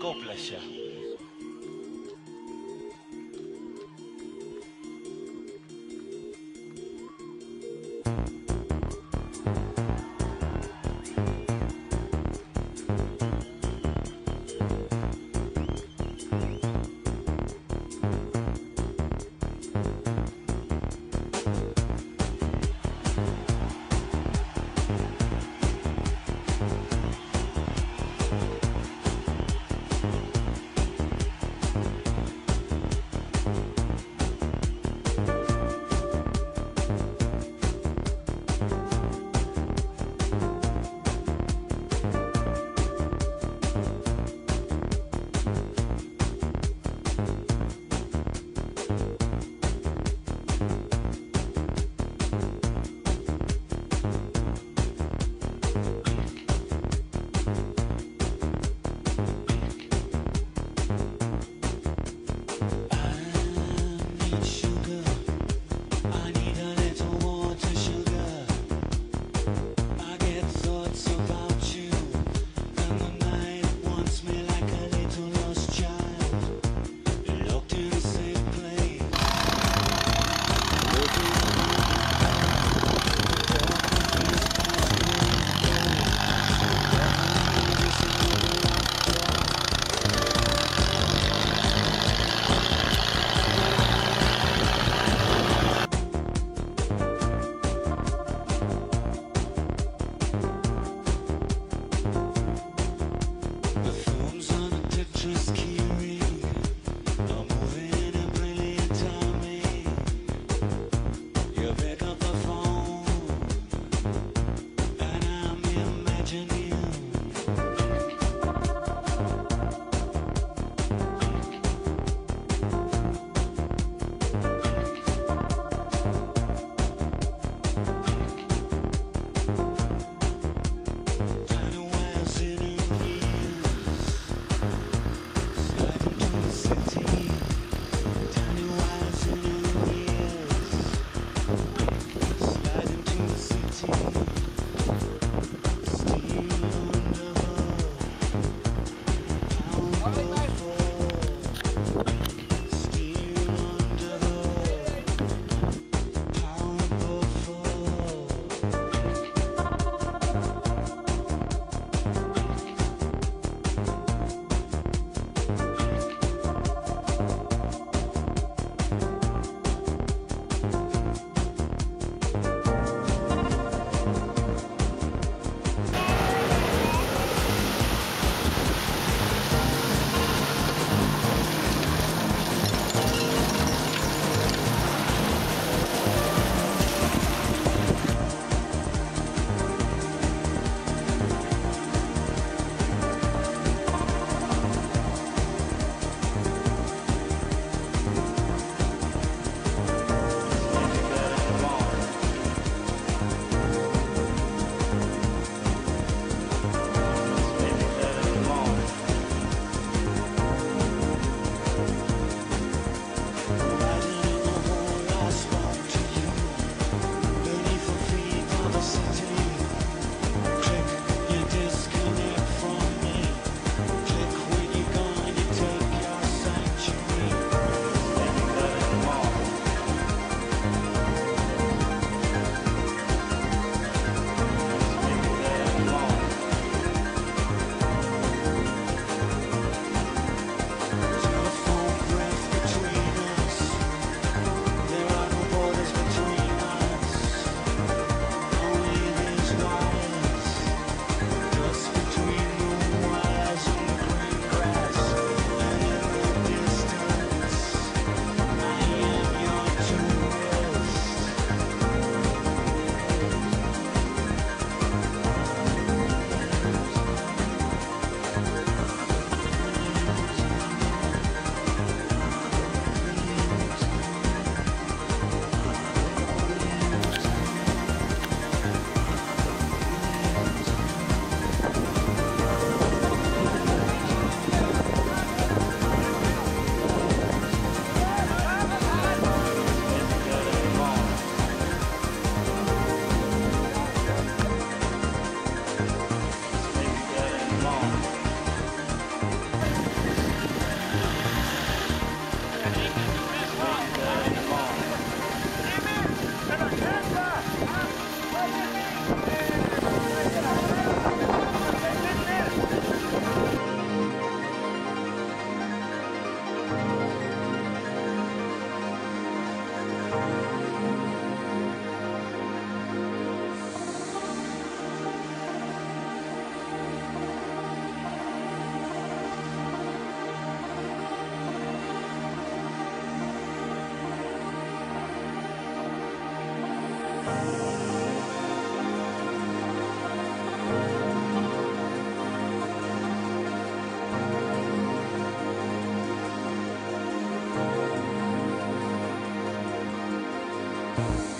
God bless you. Bye.